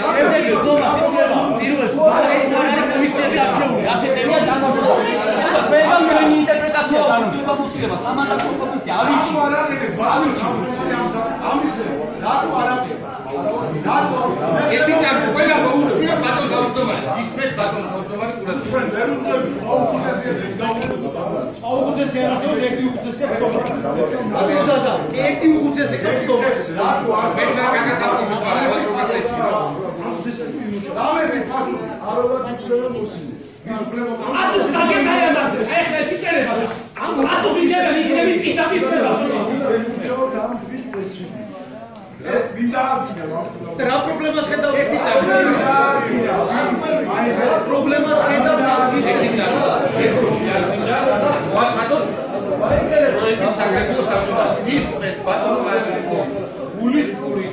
შემდეგი ზონა იწება პირველ სპეციალისტ კომისიები არჩეული ასეთებია განმარტება ყველა მენი ინტერპრეტაცია განუწყვეტა მოსილება სამანდა კომისია ავიჩი ავიჩი ამის რატო არაფერა ერთი კარტი ყველა მოუწია ბატონ გამწდომარე ისმეთ ბატონ გამწდომარე კურატორი ჩვენ ვერ უძლებთ აუქუდესია ეს გაუქმება აუქუდესია ასე ერთი უქუდესია ხტობა ერთი უქუდესია ხტობა რატო არ მე გაკეთებული არობა გიწევა მოსინი ის უფლება ათუ გაგებაა მას ეხლა სიწერება ამ ათუ ვიჯერა იქნები პიტაპი ხდება მინდა აღინა რა პრობლემას ხედავ ერთი და აი პრობლემას ხედავ ერთი და ერთში არ მინდა ბატონო ისმეთ ბატონ გული გული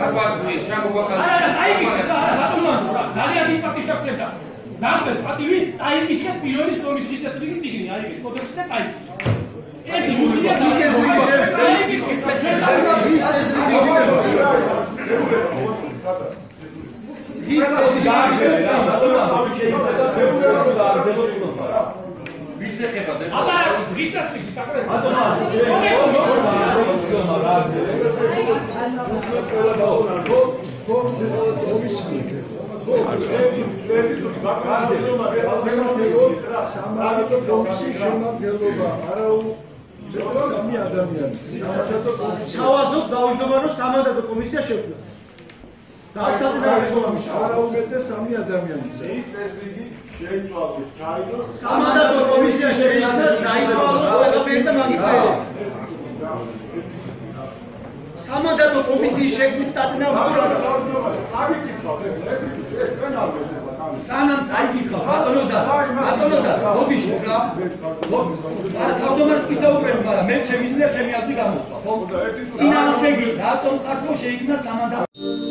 რაბატი ჩამოვაკალე არა აი ბატონო ძალიან იმპაქტი შექცევა ნამდვილ პატივი წაიკითხეთ პირველი კომისიის წესრიგი წიგნი არის კოდექსი და წაიკითხეთ ერთი მუსია წაიკითხეთ წაიკითხეთ ვის ეხება აბა ვიტასტი საკუთარ სამი ადამიანი. ჩავაზობ დავიდობა რომ სამანდატო კომისია შექმნა არაუმეტეს სამი ადამიანი. ის წესრიგი შეიცვალეს. ჩაიდო სამანდატო კომისია შექმნა დაიწყო სამანდატო კომისიის შექმნის თქვენ არ კამი. სანამ წაიკითხა ბატონო და ბატონო და მოდი შეკრა არა თავდომარს ისაუბრებ მაგრამ მე ჩემი ძლია ჩემი აზრი გამოვა ხო? და ერთი წინააღმდეგი რატომ ხო შეიქმნა სამანდატო